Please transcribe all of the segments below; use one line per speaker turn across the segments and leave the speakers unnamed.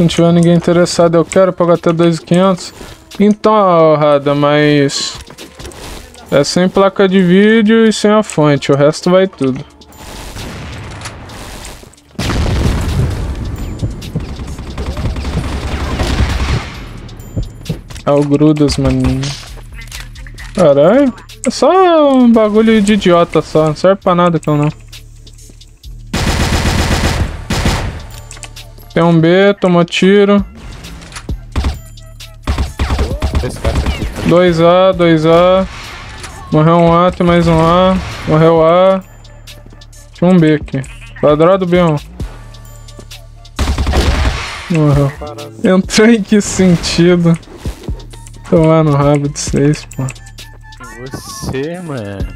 Não tiver ninguém interessado, eu quero pagar até 2.500. Então, Rada, mas... É sem placa de vídeo e sem a fonte, o resto vai tudo. É o Grudas, maninho. Caralho. É só um bagulho de idiota só, não serve pra nada que eu não. Tem um B, tomou tiro. 2A, 2A. Morreu um A, tem mais um A. Morreu A. Tinha um B aqui. Quadrado B1. Morreu. Entrou em que sentido? Tomar no rabo de vocês, pô.
Você, mano.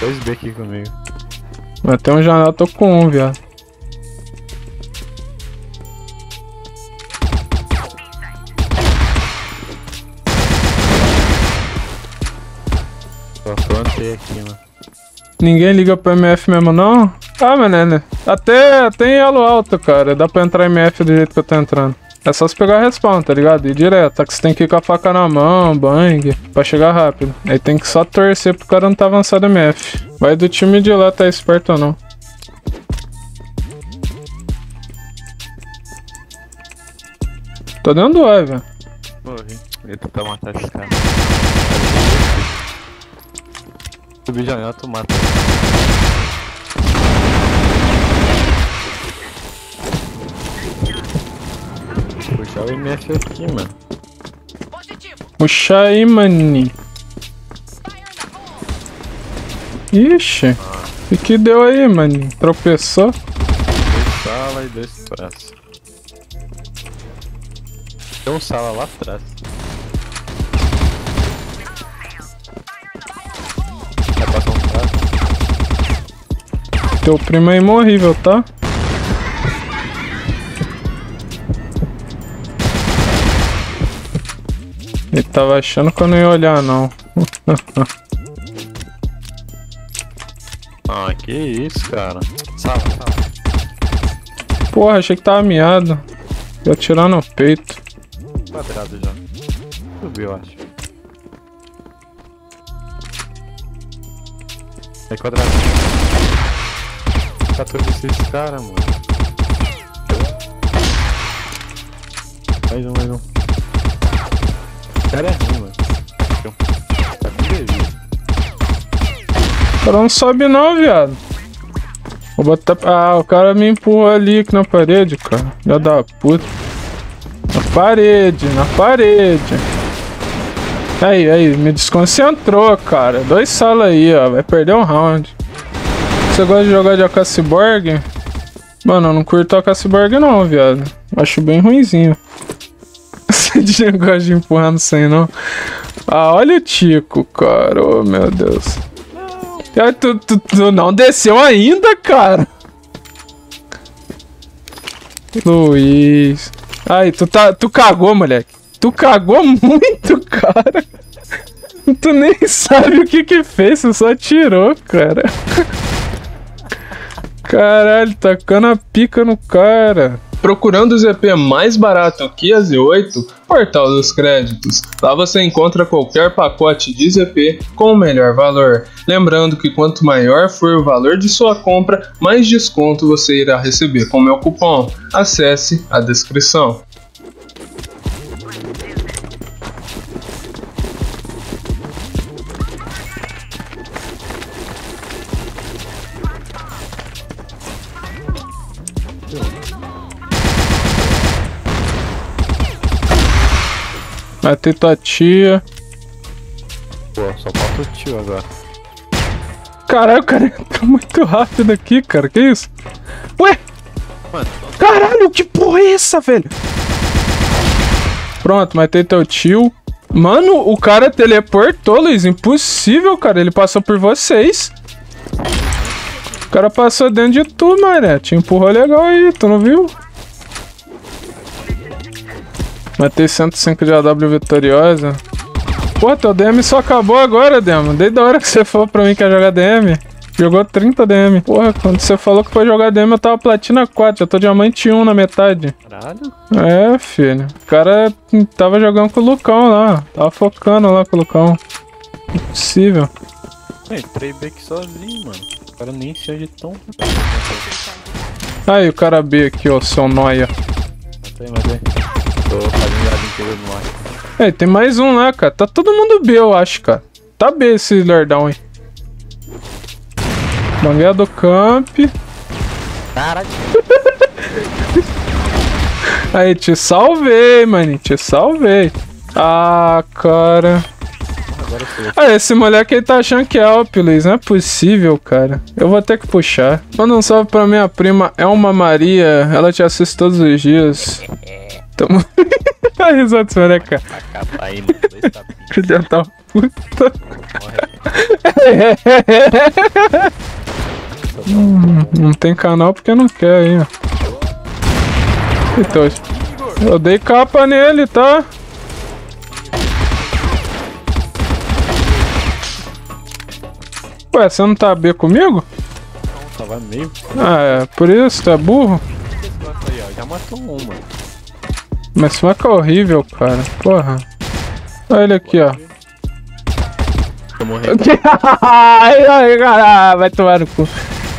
Dois B aqui comigo.
Até um janela tô com um, viado.
Tô afrontei aqui, mano.
Ninguém liga pro MF mesmo, não? Ah, menino. Até, até em elo alto, cara. Dá pra entrar MF do jeito que eu tô entrando. É só você pegar a respawn, tá ligado? E direto. Tá que você tem que ir com a faca na mão, bang, pra chegar rápido. Aí tem que só torcer pro cara não tá avançado MF. Vai do time de lá, tá esperto ou não. Tô dentro do A, velho.
Morri. Ele tentar matar esse cara. Subir janela, tu mata. Puxar o MF aqui, mano.
Puxa aí, maninho. Ixi. O que deu aí, maninho? Tropeçou?
Dois sala e dois braços. Tem um sala lá atrás. Vai passar um braço.
Teu primo é imorrível, tá? Ele tava achando que eu não ia olhar, não.
Ah, que isso, cara. Sala, sala.
Porra, achei que tava miado. Ia atirar no peito.
Quadrado já. Subiu, acho. É quadrado. Tá tudo esses caras, mano. Mais um, mais um. O cara é ruim, mano. Tá com.
O cara não sobe não, viado. Vou botar... Ah, o cara me empurrou ali aqui na parede, cara. Já da puta. Na parede, na parede. Aí, aí, me desconcentrou, cara. Dois salas aí, ó. Vai perder um round. Você gosta de jogar de AK Cyborg? Mano, eu não curto AK Cyborg não, viado. Acho bem ruinzinho. Você gosta de empurrar no 100, não? Ah, olha o Tico, cara. Oh, meu Deus. Ah, Tu, tu, tu não desceu ainda, cara. Luiz. Ai, tu, tá, tu cagou, moleque. Tu cagou muito, cara. Tu nem sabe o que que fez, você só tirou, cara. Caralho, tacando a pica no cara. Procurando o ZP mais barato que a Z8, Portal dos Créditos. Lá você encontra qualquer pacote de ZP com o melhor valor. Lembrando que quanto maior for o valor de sua compra, mais desconto você irá receber com meu cupom. Acesse a descrição. Matei tua tia.
Pô, só falta o tio agora.
Caralho, o cara entrou muito rápido aqui, cara. Que isso? Ué?
Mano,
Caralho, que porra é essa, velho? Pronto, matei teu tio. Mano, o cara teleportou, Luiz. Impossível, cara. Ele passou por vocês. O cara passou dentro de tu, mané. Te empurrou legal aí, tu não viu? Matei 105 de AW vitoriosa. Pô, teu DM só acabou agora, Demo. Desde a hora que você falou pra mim que ia jogar DM. Jogou 30 DM. Porra, quando você falou que foi jogar DM, eu tava platina 4. Já tô diamante 1 na metade.
Caralho.
É, filho. O cara tava jogando com o Lucão lá. Tava focando lá com o Lucão. Impossível.
Entrei back sozinho, mano. O cara nem onde estão.
Aí o cara B aqui, ó, seu noia.
Mata aí, mata aí. Tô fazendo a brincadeira no ar.
Ei, tem mais um lá, cara. Tá todo mundo B, eu acho, cara. Tá B esse lordão aí. Banguela do camp.
Caralho.
Aí, te salvei, mano. Te salvei. Ah, cara. Ah, esse moleque aí tá achando que é Alp, Luiz. Não é possível, cara. Eu vou ter que puxar. Manda um salve pra minha prima Elma Maria. Ela te assiste todos os dias. Tamo... A risada desse moleque, cara.
Acaba aí, mano. Dois tapinhos.
Filha da puta. Hum, não tem canal porque não quer aí, ó. Então, eu dei capa nele, tá? Ué, você não tá B comigo?
Não, tava meio.
Ah, é por isso, tu é burro?
Já matou um, mano.
Mas moleque é horrível, cara. Porra. Olha ele aqui, ó.
Tô morrendo.
ai, ai, caralho, vai tomar no cu.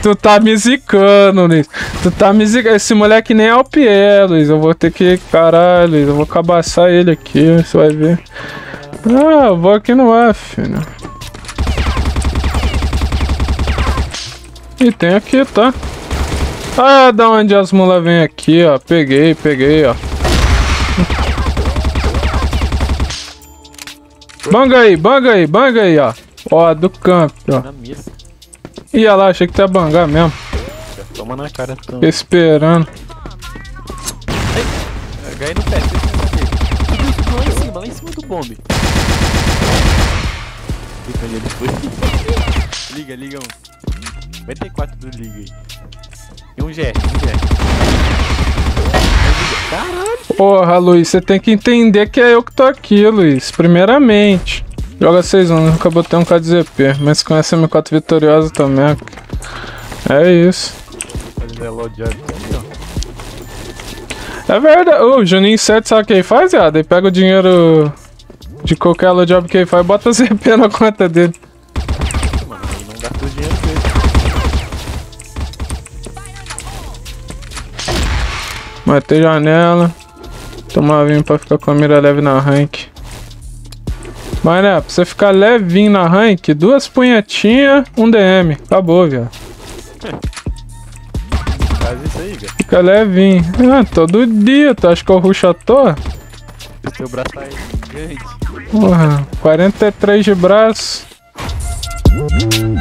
Tu tá me zicando, Luiz. Tu tá me zicando. Esse moleque nem é o Pierre, Luiz. Eu vou ter que. Caralho, Luiz. Eu vou cabaçar ele aqui, você vai ver. Ah, eu vou aqui no F, né? E tem aqui, tá? Ah, da onde as mulas vêm aqui, ó. Peguei, peguei, ó. Banga aí, banga aí, banga aí, ó. Ó, do campo, ó.
Mira.
Ia lá, achei que ia bangar mesmo.
Toma na cara então.
Fiquei esperando.
Ganhei no pé. deixa eu ver. Lá em cima, lá em cima do bombe. Fica onde ele foi. liga, liga um. 94 do liga aí. E um GR, um GR. Caralho!
Porra, Luiz, você tem que entender que é eu que tô aqui, Luiz. Primeiramente. Joga 6 anos, nunca botei um KZP, mas conhece a M4 vitoriosa também. É isso. É verdade. O Juninho 7 sabe o que ele faz, viado? Ele pega o dinheiro de qualquer load job que ele faz e bota ZP na conta dele. Matei janela. Tomar vinho pra ficar com a mira leve na rank. Mas né, pra você ficar levinho na rank, duas punhetinhas, um DM. Acabou, viado.
Faz isso aí, velho.
Fica levinho. Ah, todo dia, tu acha que eu ruxo à toa?
Seu braço tá gigante.
Porra, 43 de braço. Uhum.